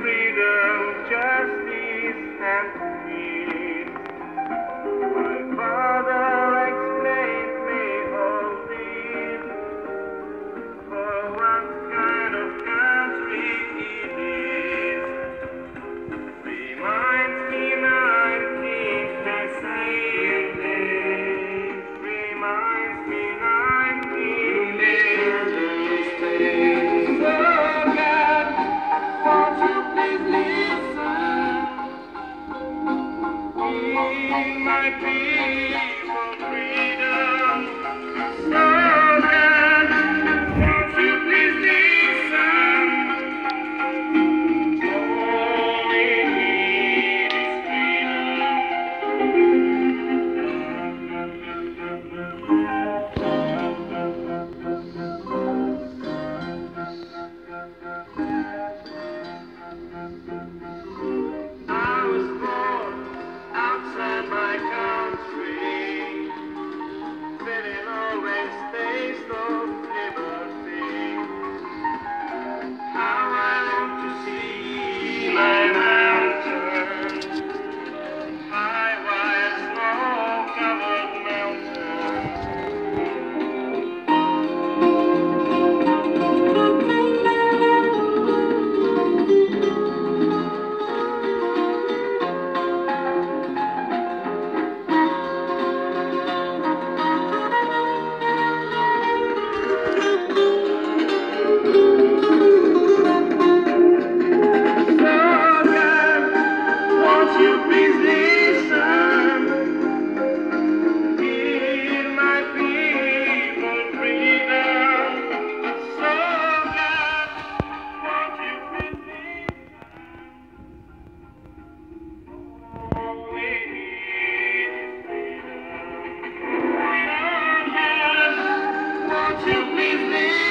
free. My people freedom. you please me.